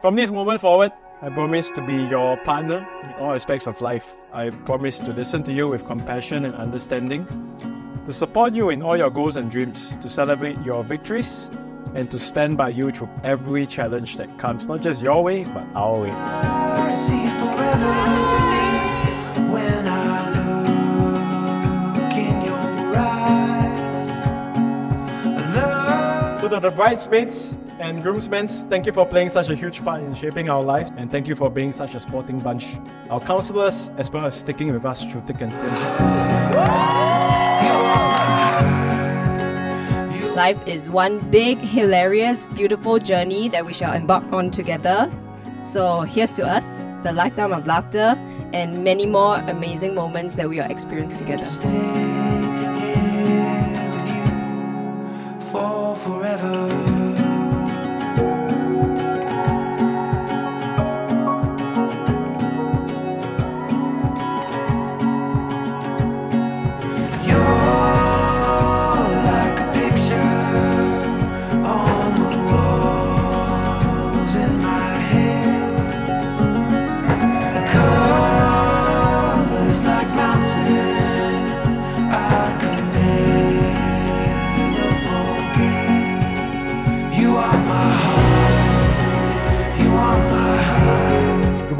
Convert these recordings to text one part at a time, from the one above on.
From this moment forward, I promise to be your partner in all aspects of life. I promise to listen to you with compassion and understanding, to support you in all your goals and dreams, to celebrate your victories, and to stand by you through every challenge that comes, not just your way, but our way. I see forever when I look in your eyes. Love. To the, the bridesmaids and groomsmen, thank you for playing such a huge part in shaping our lives, and thank you for being such a sporting bunch. Our counselors, as well as sticking with us through thick and thin. Life is one big, hilarious, beautiful journey that we shall embark on together. So here's to us, the lifetime of laughter, and many more amazing moments that we will experience together.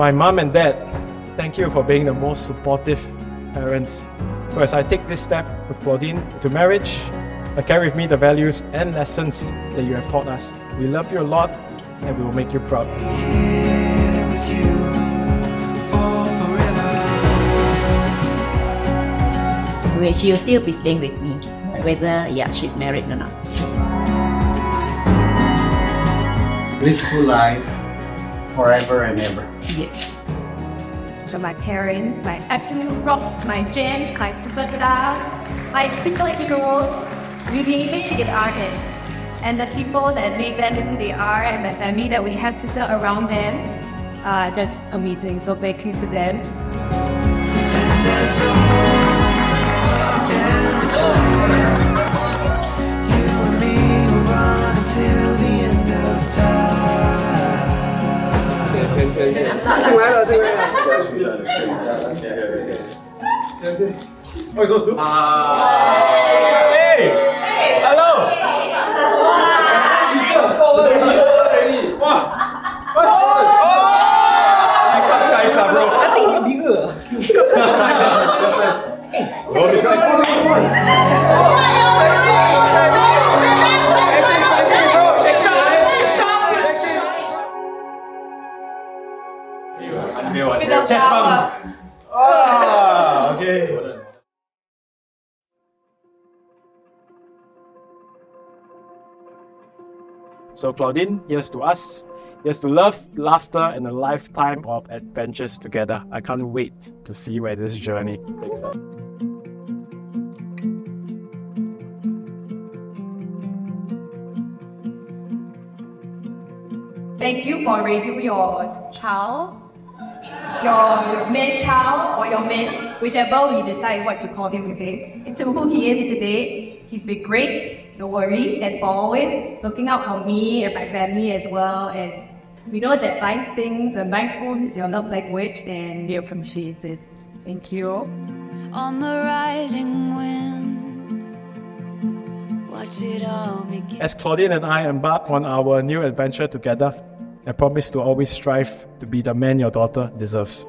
My mom and dad, thank you for being the most supportive parents. So as I take this step with Claudine to marriage, I carry with me the values and lessons that you have taught us. We love you a lot and we will make you proud. Here with you for forever. Well, she'll still be staying with me, whether yeah she's married or not. blissful life forever and ever. Yes. to my parents, my absolute rocks, my gems, my superstars, my super superheroes, we really make it artist. And the people that make them who they are and the family that we have centered around them are just amazing. So thank you to them. ถึงไหมเหรอถึงไหมเหรอ Yeah, yeah, supposed to? Ah. So Claudine, here's to us. Here's to love, laughter, and a lifetime of adventures together. I can't wait to see where this journey takes us. Thank you for raising your child, your main child or your main, whichever we decide what to call him, okay, into who he is today. He's been great, don't worry, and always looking out for me and my family as well. And we know that buying things and buying food is your love language, and we appreciate it. Thank you. on the rising wind. Watch it all begin. As Claudine and I embark on our new adventure together, I promise to always strive to be the man your daughter deserves.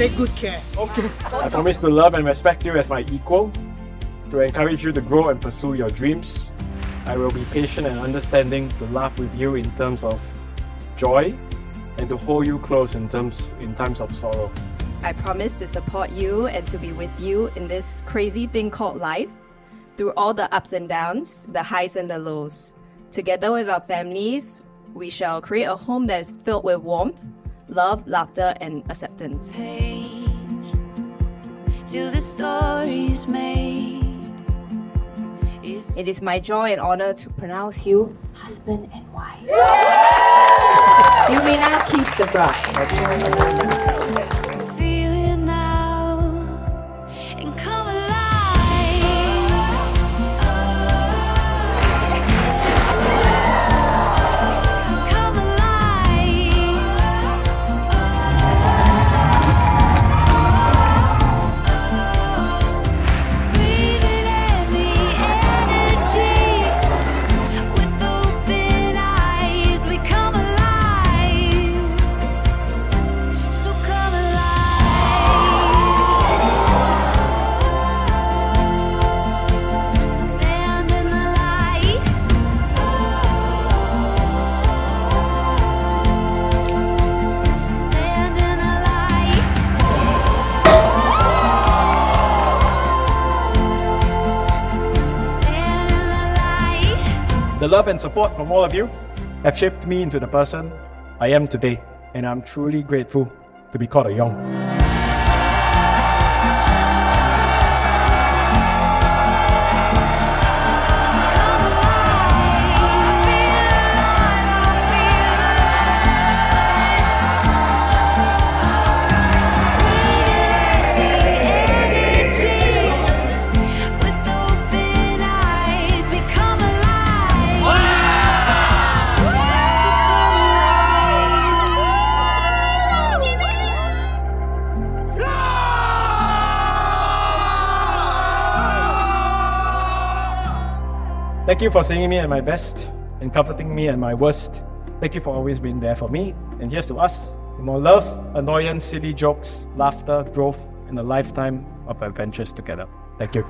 Take good care. Okay. I promise to love and respect you as my equal, to encourage you to grow and pursue your dreams. I will be patient and understanding to laugh with you in terms of joy and to hold you close in terms in times of sorrow. I promise to support you and to be with you in this crazy thing called life through all the ups and downs, the highs and the lows. Together with our families, we shall create a home that is filled with warmth, love, laughter, and acceptance. Page till the story's made. It's It is my joy and honor to pronounce you husband and wife. You may now kiss the bride. Love and support from all of you have shaped me into the person I am today, and I'm truly grateful to be called a Young. Thank you for seeing me at my best and comforting me at my worst. Thank you for always being there for me. And here's to us more love, annoyance, silly jokes, laughter, growth, and a lifetime of adventures together. Thank you.